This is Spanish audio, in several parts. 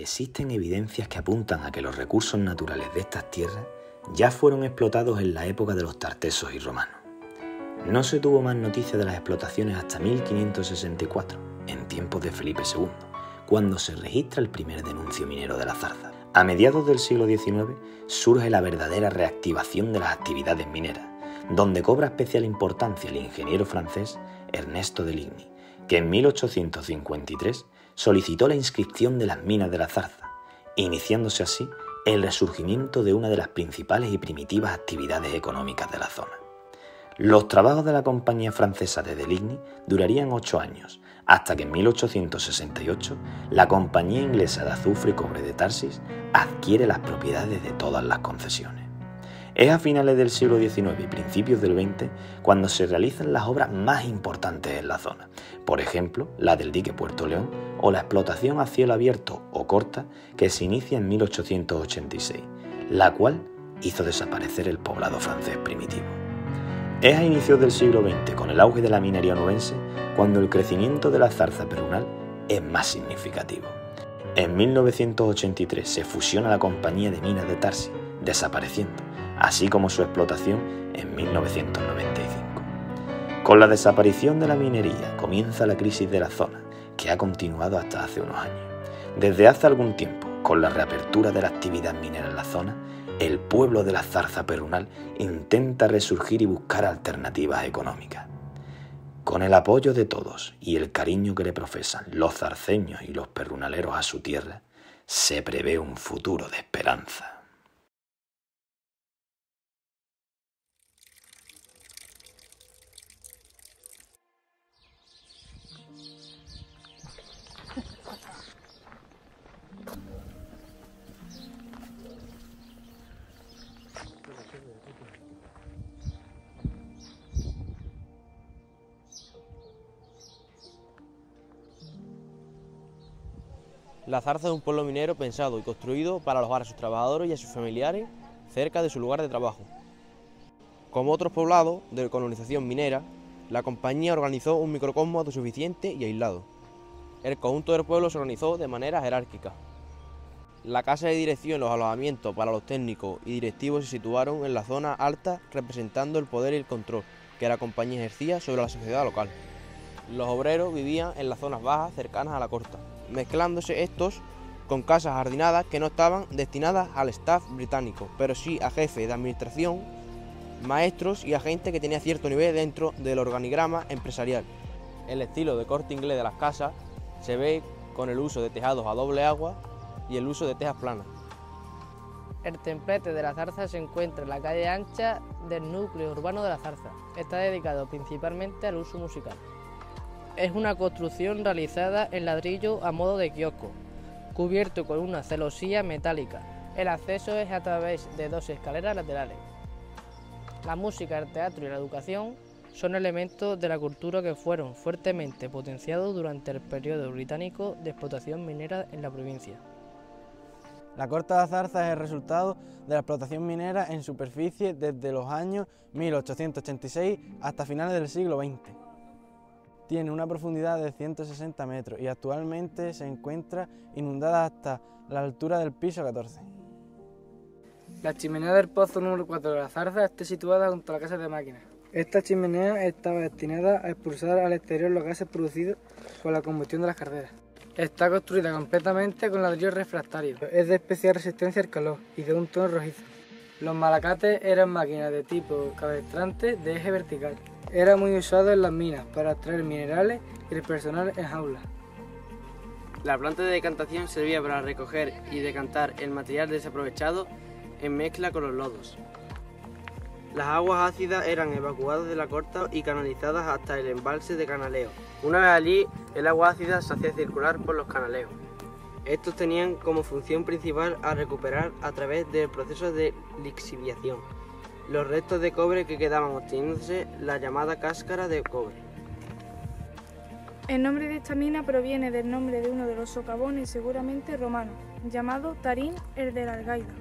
existen evidencias que apuntan a que los recursos naturales de estas tierras ya fueron explotados en la época de los tartesos y romanos. No se tuvo más noticia de las explotaciones hasta 1564, en tiempos de Felipe II, cuando se registra el primer denuncio minero de la zarza. A mediados del siglo XIX surge la verdadera reactivación de las actividades mineras, donde cobra especial importancia el ingeniero francés Ernesto de Ligny, que en 1853 solicitó la inscripción de las minas de la zarza, iniciándose así el resurgimiento de una de las principales y primitivas actividades económicas de la zona. Los trabajos de la compañía francesa de Deligny durarían ocho años, hasta que en 1868 la compañía inglesa de azufre y cobre de Tarsis adquiere las propiedades de todas las concesiones. Es a finales del siglo XIX y principios del XX cuando se realizan las obras más importantes en la zona, por ejemplo, la del dique Puerto León o la explotación a cielo abierto o corta que se inicia en 1886, la cual hizo desaparecer el poblado francés primitivo. Es a inicios del siglo XX, con el auge de la minería onubense, cuando el crecimiento de la zarza perunal es más significativo. En 1983 se fusiona la compañía de minas de Tarsi, desapareciendo, así como su explotación en 1995. Con la desaparición de la minería comienza la crisis de la zona, que ha continuado hasta hace unos años. Desde hace algún tiempo, con la reapertura de la actividad minera en la zona, el pueblo de la zarza perunal intenta resurgir y buscar alternativas económicas. Con el apoyo de todos y el cariño que le profesan los zarceños y los perrunaleros a su tierra, se prevé un futuro de esperanza. La Zarza es un pueblo minero pensado y construido para alojar a sus trabajadores y a sus familiares cerca de su lugar de trabajo. Como otros poblados de colonización minera, la compañía organizó un microcosmo autosuficiente y aislado. El conjunto del pueblo se organizó de manera jerárquica. La casa de dirección y los alojamientos para los técnicos y directivos se situaron en la zona alta representando el poder y el control que la compañía ejercía sobre la sociedad local. Los obreros vivían en las zonas bajas cercanas a la costa, mezclándose estos con casas jardinadas que no estaban destinadas al staff británico, pero sí a jefes de administración, maestros y a gente que tenía cierto nivel dentro del organigrama empresarial. El estilo de corte inglés de las casas se ve con el uso de tejados a doble agua y el uso de tejas planas. El templete de la zarza se encuentra en la calle ancha del núcleo urbano de la zarza. Está dedicado principalmente al uso musical. Es una construcción realizada en ladrillo a modo de kiosco, cubierto con una celosía metálica. El acceso es a través de dos escaleras laterales. La música, el teatro y la educación son elementos de la cultura que fueron fuertemente potenciados durante el periodo británico de explotación minera en la provincia. La Corta de Zarza es el resultado de la explotación minera en superficie desde los años 1886 hasta finales del siglo XX. Tiene una profundidad de 160 metros y actualmente se encuentra inundada hasta la altura del piso 14. La chimenea del pozo número 4 de la Zarza está situada junto a la casa de máquinas. Esta chimenea estaba destinada a expulsar al exterior los gases producidos por la combustión de las carreras. Está construida completamente con ladrillo refractario. Es de especial resistencia al calor y de un tono rojizo. Los malacates eran máquinas de tipo cabestrante de eje vertical. Era muy usado en las minas para extraer minerales y el personal en jaulas. La planta de decantación servía para recoger y decantar el material desaprovechado en mezcla con los lodos. Las aguas ácidas eran evacuadas de la corta y canalizadas hasta el embalse de canaleo. Una vez allí, el agua ácida se hacía circular por los canaleos. Estos tenían como función principal a recuperar a través del proceso de lixiviación los restos de cobre que quedaban obteniéndose la llamada cáscara de cobre. El nombre de esta mina proviene del nombre de uno de los socavones seguramente romanos, llamado Tarín el de la Algaida.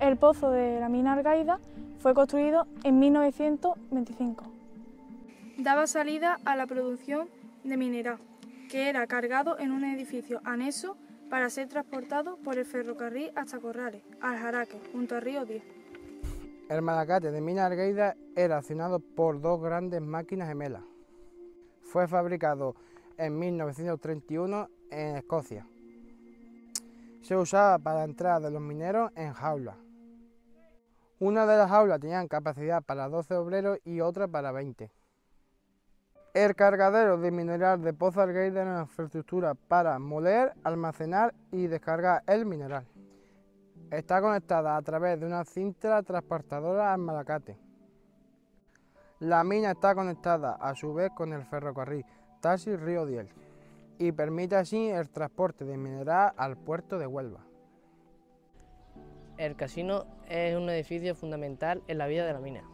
El pozo de la mina Algaida fue construido en 1925. Daba salida a la producción de mineral, que era cargado en un edificio anexo para ser transportado por el ferrocarril hasta Corrales, al Jaraque, junto al río Diez. El malacate de Mina Argueida era accionado por dos grandes máquinas gemelas. Fue fabricado en 1931 en Escocia. Se usaba para la entrada de los mineros en jaulas. Una de las jaulas tenía capacidad para 12 obreros y otra para 20. El cargadero de mineral de Pozo Argueida era una infraestructura para moler, almacenar y descargar el mineral. Está conectada a través de una cinta transportadora al Malacate. La mina está conectada a su vez con el ferrocarril Taxi Río Diel y permite así el transporte de mineral al puerto de Huelva. El casino es un edificio fundamental en la vida de la mina.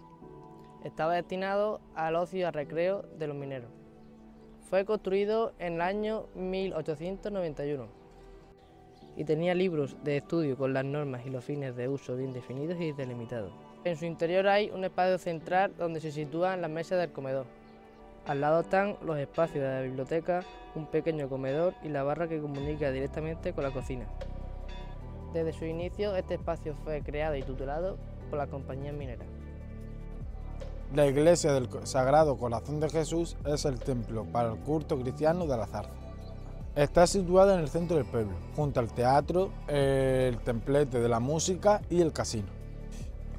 Estaba destinado al ocio y al recreo de los mineros. Fue construido en el año 1891 y tenía libros de estudio con las normas y los fines de uso bien definidos y delimitados. En su interior hay un espacio central donde se sitúan las mesas del comedor. Al lado están los espacios de la biblioteca, un pequeño comedor y la barra que comunica directamente con la cocina. Desde su inicio, este espacio fue creado y tutelado por la compañía minera. La iglesia del Sagrado Corazón de Jesús es el templo para el culto cristiano de la zarza. Está situada en el centro del pueblo, junto al teatro, el templete de la música y el casino.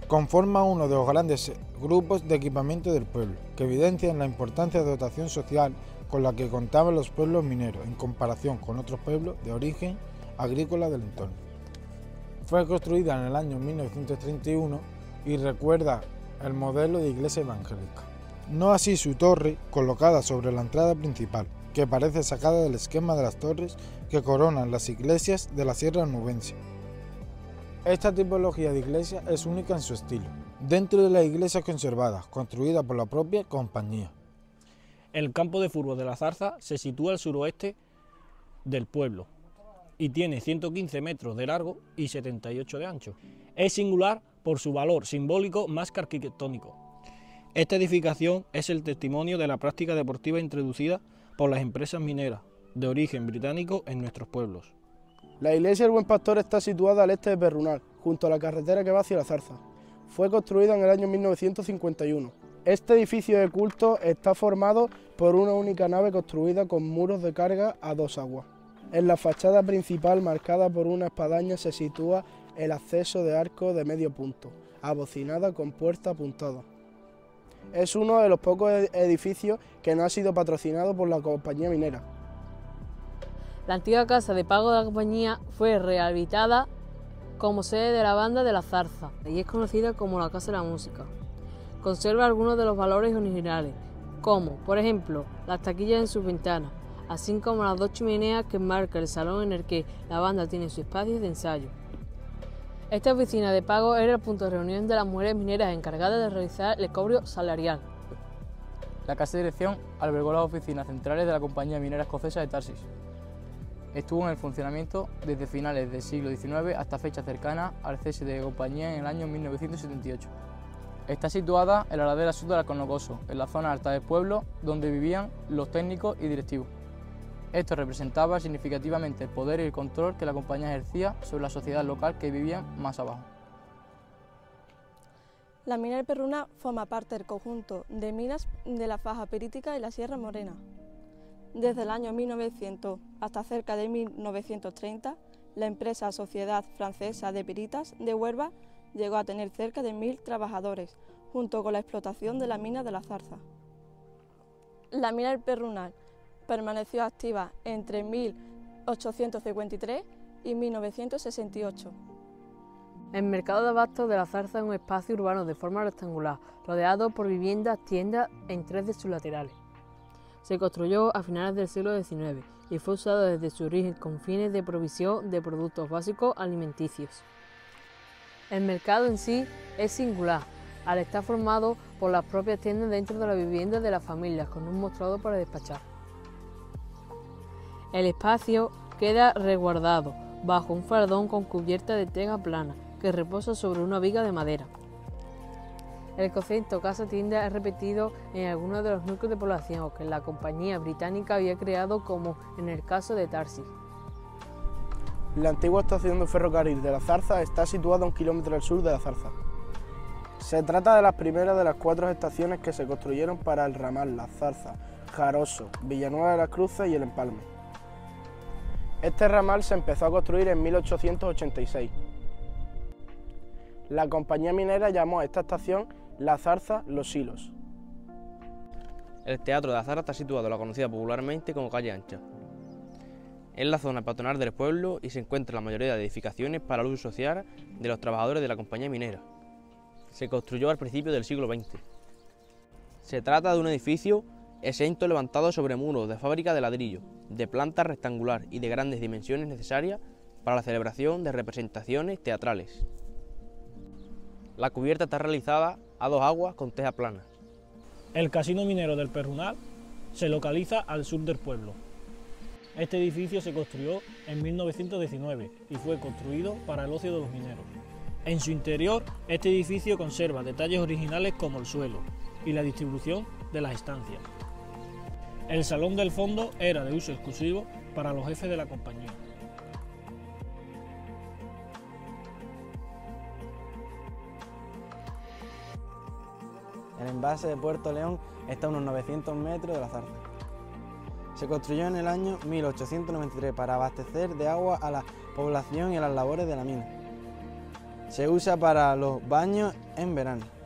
Conforma uno de los grandes grupos de equipamiento del pueblo, que evidencian la importancia de dotación social con la que contaban los pueblos mineros en comparación con otros pueblos de origen agrícola del entorno. Fue construida en el año 1931 y recuerda el modelo de iglesia evangélica. No así su torre, colocada sobre la entrada principal, que parece sacada del esquema de las torres que coronan las iglesias de la Sierra Nubense. Esta tipología de iglesia es única en su estilo, dentro de las iglesias conservadas, construida por la propia compañía. El campo de fútbol de la Zarza se sitúa al suroeste del pueblo y tiene 115 metros de largo y 78 de ancho. Es singular por su valor simbólico más que arquitectónico. Esta edificación es el testimonio de la práctica deportiva introducida por las empresas mineras de origen británico en nuestros pueblos. La iglesia del Buen Pastor está situada al este de Perrunal, junto a la carretera que va hacia la Zarza. Fue construida en el año 1951. Este edificio de culto está formado por una única nave construida con muros de carga a dos aguas. En la fachada principal, marcada por una espadaña, se sitúa el acceso de arco de medio punto, abocinada con puerta apuntada. Es uno de los pocos edificios que no ha sido patrocinado por la compañía minera. La antigua casa de pago de la compañía fue rehabilitada como sede de la banda de la Zarza y es conocida como la Casa de la Música. Conserva algunos de los valores originales, como, por ejemplo, las taquillas en sus ventanas, así como las dos chimeneas que marcan el salón en el que la banda tiene su espacio de ensayo. Esta oficina de pago era el punto de reunión de las mujeres mineras encargadas de realizar el cobro salarial. La casa de dirección albergó las oficinas centrales de la compañía minera escocesa de Tarsis. Estuvo en el funcionamiento desde finales del siglo XIX hasta fecha cercana al cese de compañía en el año 1978. Está situada en la ladera sur del Alcornocoso, en la zona alta del pueblo, donde vivían los técnicos y directivos. Esto representaba significativamente el poder y el control que la compañía ejercía sobre la sociedad local que vivían más abajo. La mina de Perruna forma parte del conjunto de minas de la faja perítica y la Sierra Morena. Desde el año 1900 hasta cerca de 1930, la empresa Sociedad Francesa de Peritas de Huelva llegó a tener cerca de mil trabajadores, junto con la explotación de la mina de la Zarza. La mina del Perrunal permaneció activa entre 1853 y 1968. El mercado de abastos de la Zarza es un espacio urbano de forma rectangular, rodeado por viviendas, tiendas en tres de sus laterales. Se construyó a finales del siglo XIX y fue usado desde su origen con fines de provisión de productos básicos alimenticios. El mercado en sí es singular, al estar formado por las propias tiendas dentro de la vivienda de las familias, con un mostrador para despachar. El espacio queda resguardado bajo un fardón con cubierta de tela plana que reposa sobre una viga de madera. El concepto casa-tienda es repetido en algunos de los núcleos de población que la compañía británica había creado como en el caso de Tarsis. La antigua estación de ferrocarril de la Zarza está situada a un kilómetro al sur de la Zarza. Se trata de las primeras de las cuatro estaciones que se construyeron para el ramal La Zarza, Jaroso, Villanueva de las Cruces y El Empalme. Este ramal se empezó a construir en 1886. La compañía minera llamó a esta estación La Zarza Los Silos. El Teatro de la Zarza está situado en la conocida popularmente como Calle Ancha. Es la zona patronal del pueblo y se encuentra la mayoría de edificaciones para el uso social de los trabajadores de la compañía minera. Se construyó al principio del siglo XX. Se trata de un edificio exento levantado sobre muros de fábrica de ladrillo, de planta rectangular y de grandes dimensiones necesarias para la celebración de representaciones teatrales. La cubierta está realizada a dos aguas con teja plana. El casino minero del Perrunal se localiza al sur del pueblo. Este edificio se construyó en 1919 y fue construido para el ocio de los mineros. En su interior, este edificio conserva detalles originales como el suelo y la distribución de las estancias. El salón del fondo era de uso exclusivo para los jefes de la compañía. El envase de Puerto León está a unos 900 metros de la zarza. Se construyó en el año 1893 para abastecer de agua a la población y a las labores de la mina. Se usa para los baños en verano.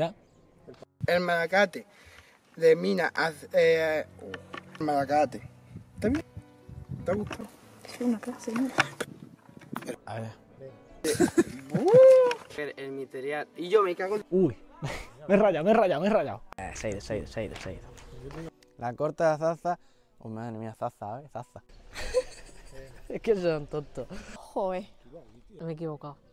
¿Ya? El malacate de mina... Eh, el malacate. ¿Está bien? ¿Te ha gustado? Es una clase, ¿no? A ver. El, el material. Y yo me cago en... Uy, me he rayado, me he rayado, me he rayado. Eh, se ha ido, se ha ido, se ha ido, se ha ido. La corta de zarza... Oh, madre mía, zarza, ¿eh? Zarza. Es que son tontos. Joder. Me he equivocado.